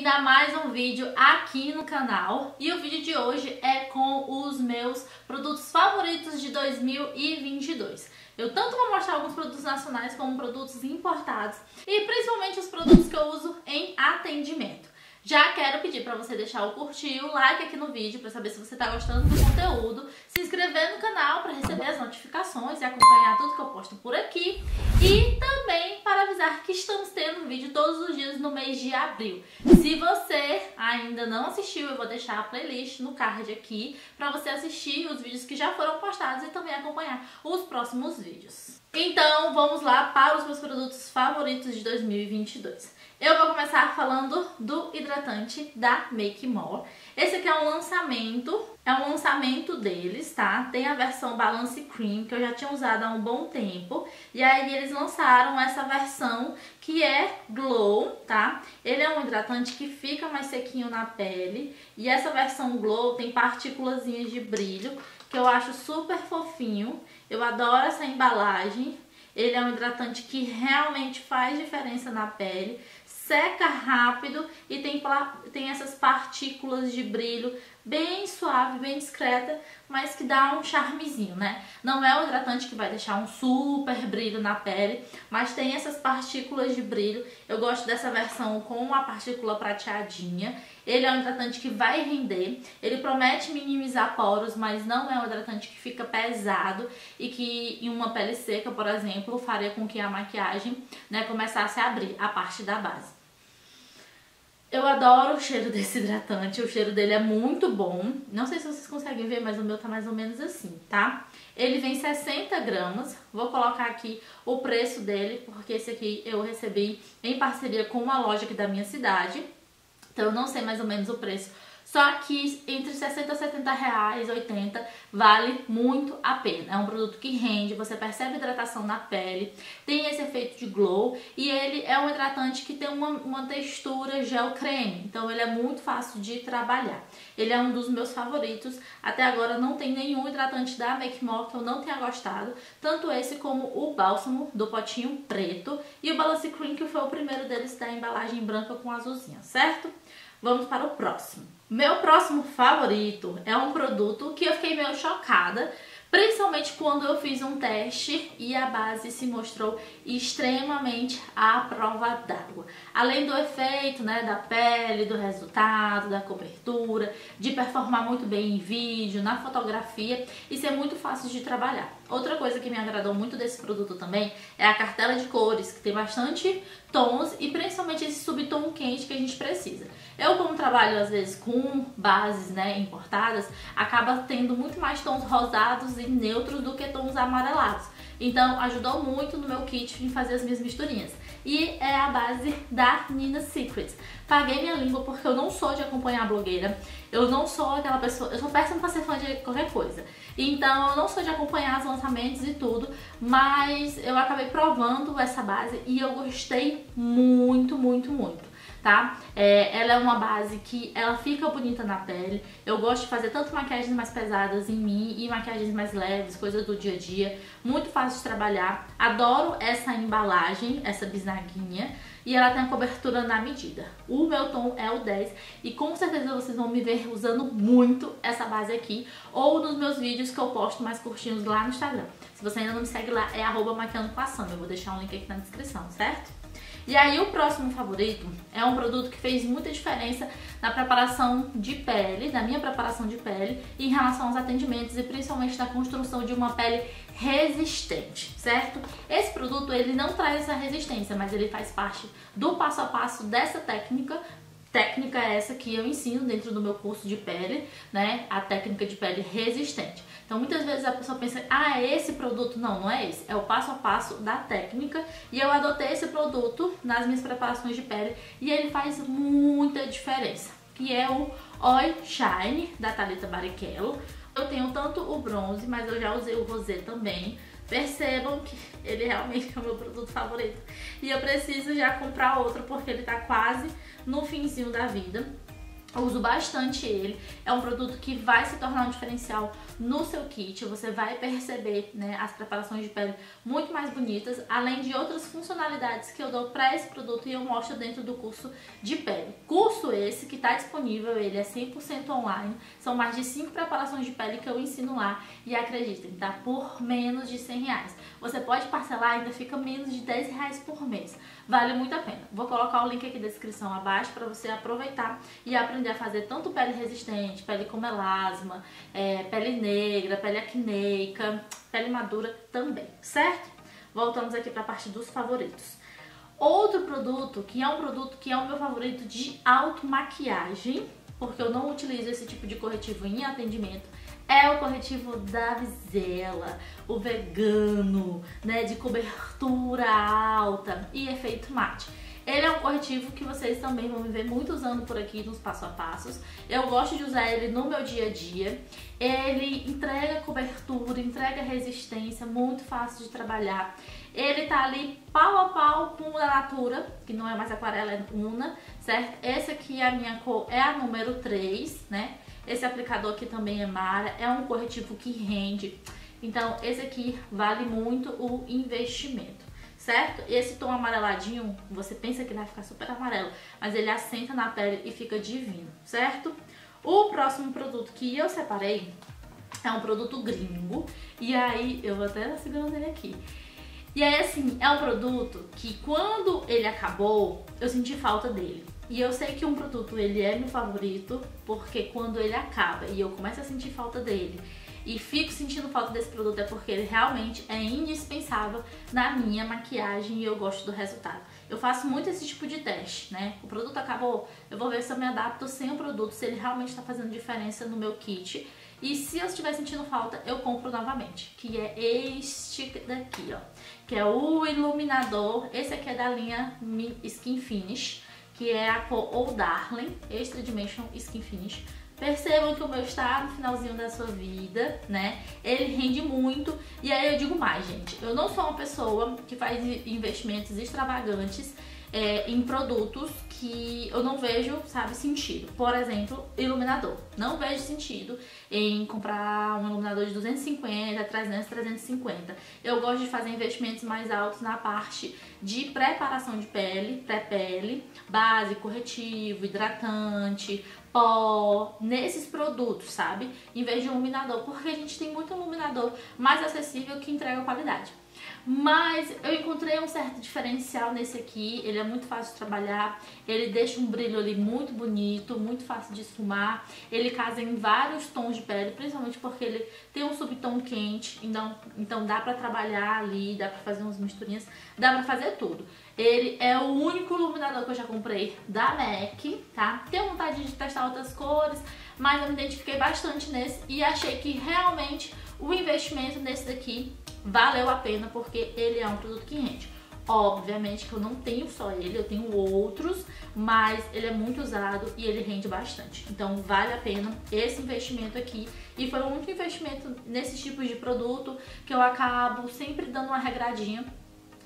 bem-vindo a mais um vídeo aqui no canal. E o vídeo de hoje é com os meus produtos favoritos de 2022. Eu tanto vou mostrar alguns produtos nacionais como produtos importados e principalmente os produtos que eu uso. Já quero pedir para você deixar o curtir, o like aqui no vídeo para saber se você está gostando do conteúdo, se inscrever no canal para receber as notificações e acompanhar tudo que eu posto por aqui e também para avisar que estamos tendo vídeo todos os dias no mês de abril. Se você ainda não assistiu, eu vou deixar a playlist no card aqui para você assistir os vídeos que já foram postados e também acompanhar os próximos vídeos. Então, vamos lá para os meus produtos favoritos de 2022. Eu vou começar falando do hidratante da Make More. Esse aqui é um lançamento, é um lançamento deles, tá? Tem a versão Balance Cream, que eu já tinha usado há um bom tempo. E aí eles lançaram essa versão que é Glow, tá? Ele é um hidratante que fica mais sequinho na pele. E essa versão Glow tem partículas de brilho, que eu acho super fofinho. Eu adoro essa embalagem. Ele é um hidratante que realmente faz diferença na pele seca rápido e tem, tem essas partículas de brilho bem suave, bem discreta, mas que dá um charmezinho, né? Não é um hidratante que vai deixar um super brilho na pele, mas tem essas partículas de brilho. Eu gosto dessa versão com a partícula prateadinha. Ele é um hidratante que vai render, ele promete minimizar poros, mas não é um hidratante que fica pesado e que em uma pele seca, por exemplo, faria com que a maquiagem né, começasse a abrir a parte da base. Eu adoro o cheiro desse hidratante, o cheiro dele é muito bom. Não sei se vocês conseguem ver, mas o meu tá mais ou menos assim, tá? Ele vem 60 gramas, vou colocar aqui o preço dele, porque esse aqui eu recebi em parceria com uma loja aqui da minha cidade. Então eu não sei mais ou menos o preço só que entre 60 e 70 reais, 80, vale muito a pena. É um produto que rende, você percebe hidratação na pele, tem esse efeito de glow e ele é um hidratante que tem uma, uma textura gel creme, então ele é muito fácil de trabalhar. Ele é um dos meus favoritos, até agora não tem nenhum hidratante da Make More que eu não tenha gostado, tanto esse como o bálsamo do potinho preto e o Balance Cream que foi o primeiro deles da embalagem branca com azulzinha, certo? Vamos para o próximo. Meu próximo favorito é um produto que eu fiquei meio chocada, principalmente quando eu fiz um teste e a base se mostrou extremamente à prova d'água. Além do efeito né, da pele, do resultado, da cobertura, de performar muito bem em vídeo, na fotografia e ser muito fácil de trabalhar. Outra coisa que me agradou muito desse produto também é a cartela de cores, que tem bastante tons e principalmente esse subtom quente que a gente precisa. Eu, como trabalho às vezes com bases né, importadas, acaba tendo muito mais tons rosados e neutros do que tons amarelados. Então ajudou muito no meu kit em fazer as minhas misturinhas. E é a base da Nina Secrets. Paguei minha língua porque eu não sou de acompanhar blogueira. Eu não sou aquela pessoa. Eu sou péssima pra ser fã de qualquer coisa. Então eu não sou de acompanhar os lançamentos e tudo. Mas eu acabei provando essa base e eu gostei muito, muito, muito tá? É, ela é uma base que ela fica bonita na pele. Eu gosto de fazer tanto maquiagens mais pesadas em mim e maquiagens mais leves, coisas do dia a dia. Muito fácil de trabalhar. Adoro essa embalagem, essa bisnaguinha. E ela tem a cobertura na medida. O meu tom é o 10 e com certeza vocês vão me ver usando muito essa base aqui ou nos meus vídeos que eu posto mais curtinhos lá no Instagram. Se você ainda não me segue lá, é arroba maquiando com a. Eu vou deixar um link aqui na descrição, certo? E aí o próximo favorito é um produto que fez muita diferença na preparação de pele, na minha preparação de pele, em relação aos atendimentos e principalmente na construção de uma pele resistente, certo? Esse produto ele não traz essa resistência, mas ele faz parte do passo a passo dessa técnica técnica essa que eu ensino dentro do meu curso de pele, né? A técnica de pele resistente. Então muitas vezes a pessoa pensa, ah, é esse produto. Não, não é esse. É o passo a passo da técnica. E eu adotei esse produto nas minhas preparações de pele e ele faz muita diferença. Que é o Oi Shine da Thalita Barrichello. Eu tenho tanto o bronze, mas eu já usei o rosé também. Percebam que ele realmente é o meu produto favorito. E eu preciso já comprar outro porque ele tá quase no finzinho da vida. Eu uso bastante ele. É um produto que vai se tornar um diferencial no seu kit. Você vai perceber né, as preparações de pele muito mais bonitas, além de outras funcionalidades que eu dou para esse produto e eu mostro dentro do curso de pele. Curso esse que está disponível, ele é 100% online. São mais de 5 preparações de pele que eu ensino lá e acreditem, tá? Por menos de 100 reais. Você pode parcelar, ainda fica menos de 10 reais por mês. Vale muito a pena. Vou colocar o link aqui na descrição abaixo para você aproveitar e aprender a fazer tanto pele resistente, pele com melasma, é, pele negra, pele acneica, pele madura também, certo? Voltamos aqui para a parte dos favoritos. Outro produto, que é um produto que é o meu favorito de automaquiagem, porque eu não utilizo esse tipo de corretivo em atendimento, é o corretivo da Vizela, o vegano, né, de cobertura alta e efeito mate. Ele é um corretivo que vocês também vão me ver muito usando por aqui nos passo a passos. Eu gosto de usar ele no meu dia a dia. Ele entrega cobertura, entrega resistência, muito fácil de trabalhar. Ele tá ali pau a pau com da Natura, que não é mais aquarela, é Una, certo? Essa aqui é a minha cor, é a número 3, né? Esse aplicador aqui também é Mara, é um corretivo que rende. Então, esse aqui vale muito o investimento, certo? Esse tom amareladinho, você pensa que vai ficar super amarelo, mas ele assenta na pele e fica divino, certo? O próximo produto que eu separei é um produto gringo, e aí, eu vou até segurando ele aqui. E aí, assim, é um produto que quando ele acabou, eu senti falta dele. E eu sei que um produto ele é meu favorito porque quando ele acaba e eu começo a sentir falta dele e fico sentindo falta desse produto é porque ele realmente é indispensável na minha maquiagem e eu gosto do resultado. Eu faço muito esse tipo de teste, né? O produto acabou, eu vou ver se eu me adapto sem o produto, se ele realmente está fazendo diferença no meu kit. E se eu estiver sentindo falta, eu compro novamente, que é este daqui, ó. Que é o iluminador, esse aqui é da linha Skin Finish que é a cor Old Darling Extra Dimension Skin Finish. Percebam que o meu está no finalzinho da sua vida, né? Ele rende muito. E aí eu digo mais, gente. Eu não sou uma pessoa que faz investimentos extravagantes é, em produtos que eu não vejo, sabe, sentido. Por exemplo, iluminador. Não vejo sentido em comprar um iluminador de 250, 300, 350. Eu gosto de fazer investimentos mais altos na parte de preparação de pele, pré-pele, base, corretivo, hidratante, pó, nesses produtos, sabe? Em vez de um iluminador, porque a gente tem muito iluminador mais acessível que entrega qualidade. Mas eu encontrei um certo diferencial nesse aqui, ele é muito fácil de trabalhar, ele deixa um brilho ali muito bonito, muito fácil de esfumar, ele casa em vários tons de pele, principalmente porque ele tem um subtom quente, então, então dá pra trabalhar ali, dá pra fazer umas misturinhas, dá pra fazer tudo. Ele é o único iluminador que eu já comprei da MAC, tá? Tenho vontade de testar outras cores, mas eu me identifiquei bastante nesse e achei que realmente o investimento nesse daqui valeu a pena porque ele é um produto que rende. Obviamente que eu não tenho só ele, eu tenho outros, mas ele é muito usado e ele rende bastante. Então vale a pena esse investimento aqui. E foi o único investimento nesses tipos de produto que eu acabo sempre dando uma regradinha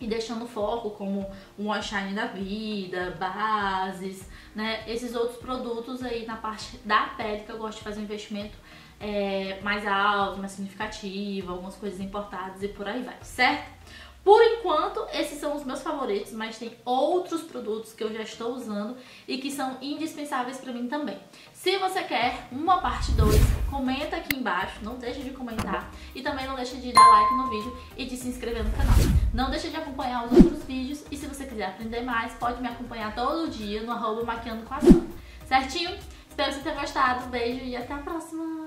e deixando foco como um shine da vida, bases, né? Esses outros produtos aí na parte da pele que eu gosto de fazer um investimento é, mais alto, mais significativo, algumas coisas importadas e por aí vai, certo? Por enquanto, esses são os meus favoritos, mas tem outros produtos que eu já estou usando e que são indispensáveis para mim também. Se você quer uma parte 2, comenta aqui embaixo, não deixe de comentar e também não deixe de dar like no vídeo e de se inscrever no canal. Não deixe de acompanhar os outros vídeos e se você quiser aprender mais, pode me acompanhar todo dia no arroba maquiando com a Certinho? Espero que você tenha gostado, beijo e até a próxima!